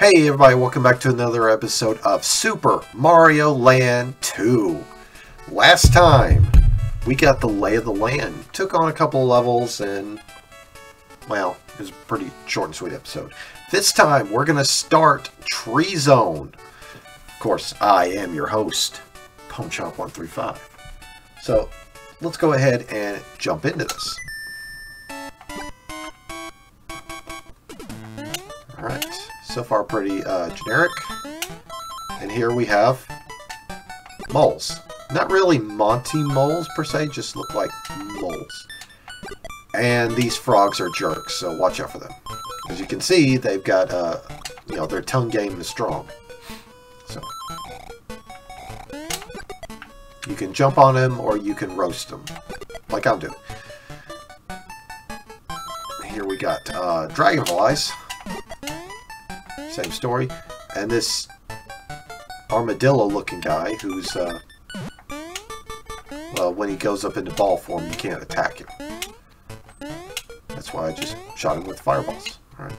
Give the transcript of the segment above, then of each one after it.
Hey everybody, welcome back to another episode of Super Mario Land 2. Last time, we got the lay of the land. Took on a couple of levels and, well, it was a pretty short and sweet episode. This time, we're going to start Tree Zone. Of course, I am your host, pwnshop135. So, let's go ahead and jump into this. So far pretty uh, generic. And here we have moles. Not really Monty moles per se, just look like moles. And these frogs are jerks, so watch out for them. As you can see, they've got, uh, you know, their tongue game is strong. So, you can jump on them or you can roast them, like I'm doing. Here we got uh, dragonflies. Same story. And this armadillo-looking guy who's, uh, well, when he goes up into ball form, you can't attack him. That's why I just shot him with fireballs. Alright.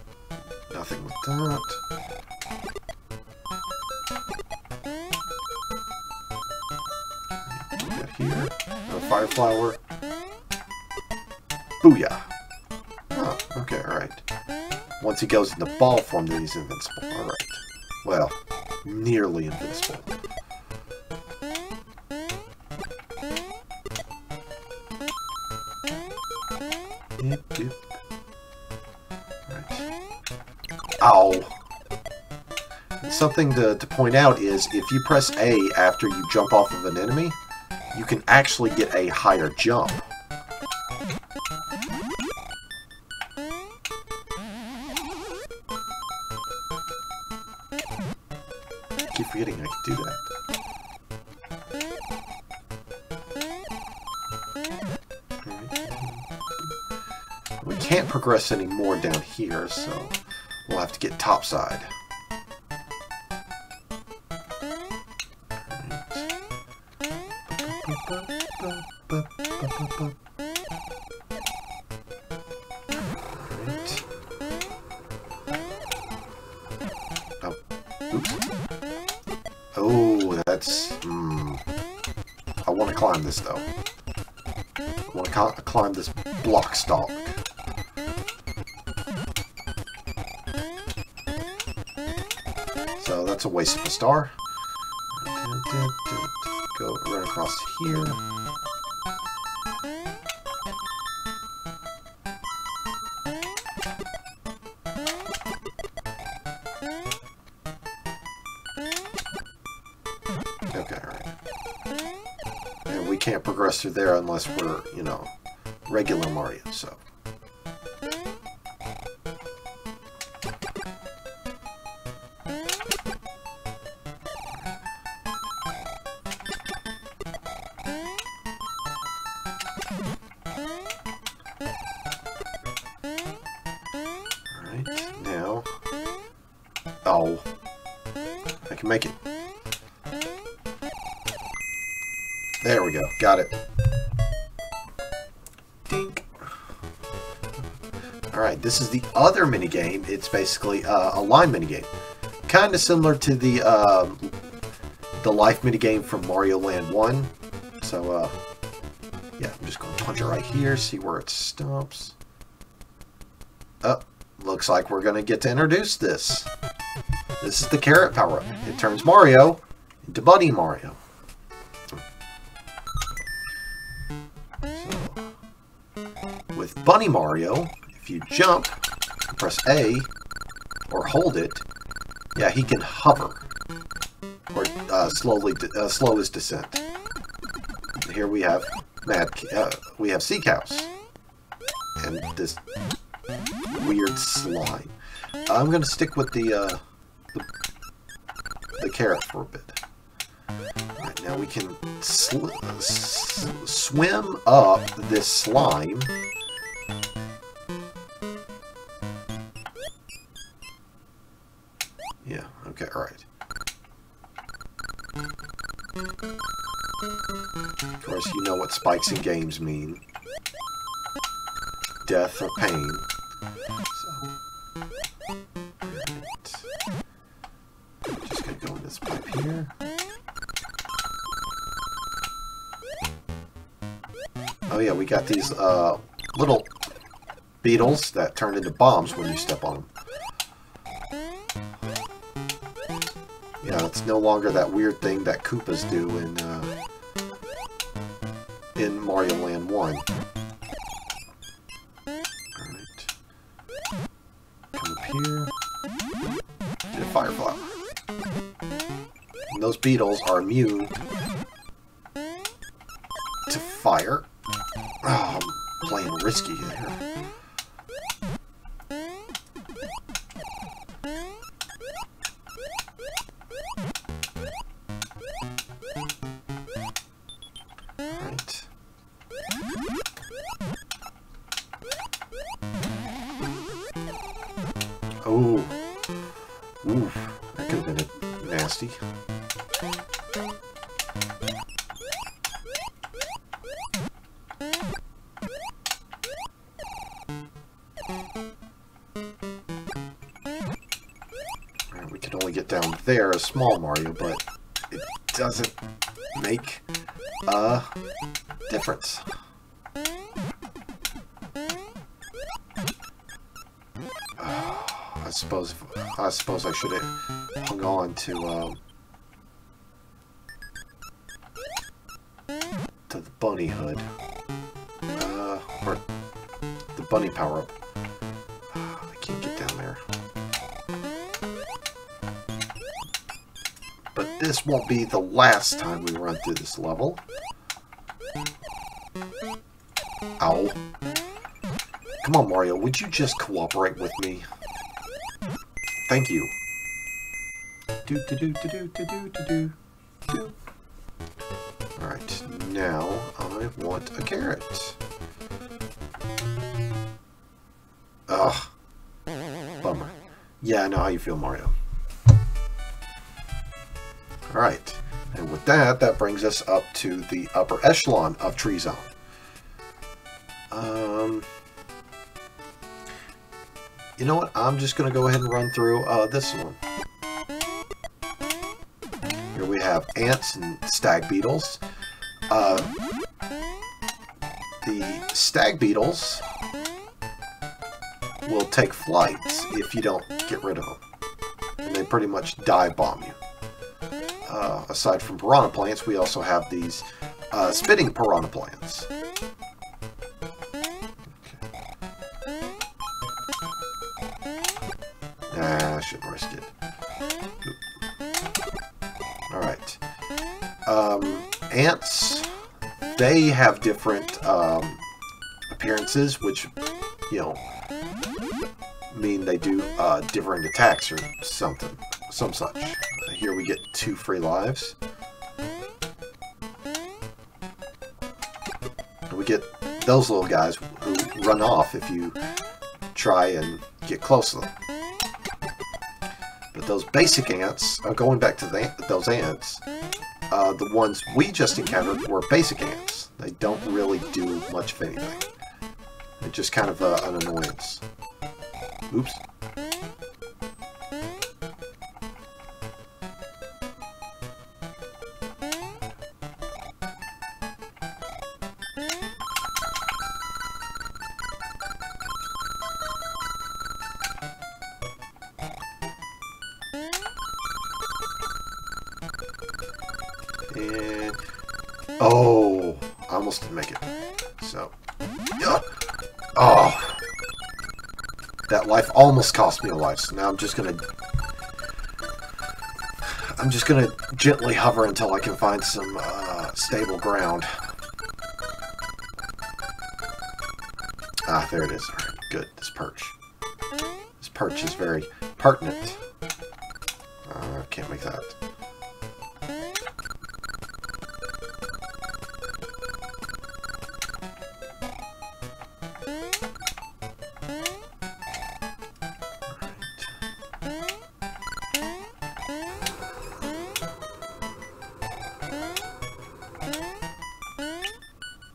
Nothing with that. Here. A fire flower. Booyah! Oh, okay, alright. Once he goes into ball form, then he's invincible. Alright. Well, nearly invincible. Ow! Something to, to point out is if you press A after you jump off of an enemy, you can actually get a higher jump. I can do that. We can't progress any more down here, so we'll have to get topside. Alright. Climb this, though. I want to climb this block stalk. So that's a waste of a star. Go run across here. Okay, alright. Can't progress through there unless we're, you know, regular Mario, so. Alright, now. Oh. I can make it. There we go. Got it. Dink. Alright, this is the other minigame. It's basically uh, a line minigame. Kind of similar to the um, the life minigame from Mario Land 1. So, uh, yeah, I'm just going to punch it right here, see where it stops. Oh, looks like we're going to get to introduce this. This is the carrot power-up. It turns Mario into Bunny Mario. With Bunny Mario, if you jump, press A, or hold it, yeah, he can hover, or uh, slowly uh, slow his descent. And here we have mad, uh, we have sea cows, and this weird slime. I'm gonna stick with the uh, the, the carrot for a bit. Right, now we can sl swim up this slime. Okay, alright. Of course, you know what spikes in games mean. Death or pain. So. Alright. here. Oh yeah, we got these uh, little beetles that turn into bombs when you step on them. It's no longer that weird thing that Koopas do in uh, in Mario Land 1. Alright. Come up here. Get a fire flower. And those beetles are immune to fire. Oh, I'm playing risky here. Down there a small Mario, but it doesn't make a difference. I suppose I suppose I should have hung on to um, to the bunny hood, uh, or the bunny power up. This won't be the last time we run through this level. Ow. Come on, Mario, would you just cooperate with me? Thank you. Do do do do do do do do. Alright, now I want a carrot. Ugh. Bummer. Yeah, I know how you feel, Mario. Alright, and with that, that brings us up to the upper echelon of Tree Zone. Um, you know what? I'm just going to go ahead and run through uh, this one. Here we have ants and stag beetles. Uh, the stag beetles will take flights if you don't get rid of them. And they pretty much dive bomb you. Uh, aside from piranha plants, we also have these uh, spitting piranha plants. Nah, I shouldn't risk it. Alright. Um, ants, they have different um, appearances, which, you know, mean they do uh, different attacks or something, some such. Here we get two free lives. And we get those little guys who run off if you try and get close to them. But those basic ants, uh, going back to the, those ants, uh, the ones we just encountered were basic ants. They don't really do much of anything. They're just kind of uh, an annoyance. Oops. And oh, I almost didn't make it. So. Oh, that life almost cost me a life. So now I'm just gonna, I'm just gonna gently hover until I can find some uh, stable ground. There it is. All right, good. This perch. This perch is very pertinent. Uh, can't make that.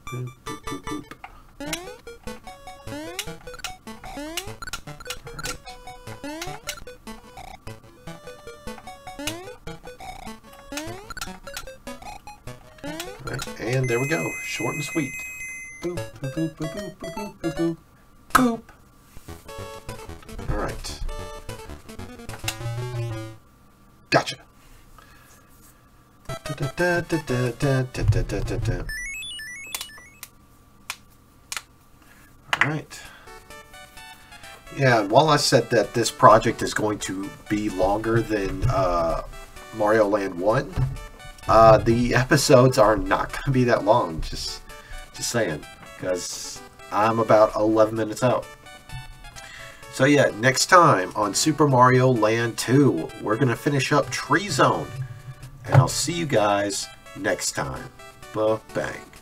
Boop, boop, boop. And there we go. Short and sweet. Boop, boop, boop, boop, boop, boop, boop, boop, boop. All right. Gotcha. Da, da, da. All right. Yeah, while I said that this project is going to be longer than uh, Mario Land 1, uh, the episodes are not going to be that long. Just, just saying, because I'm about 11 minutes out. So yeah, next time on Super Mario Land 2, we're going to finish up Tree Zone. And I'll see you guys next time. Ba-bang.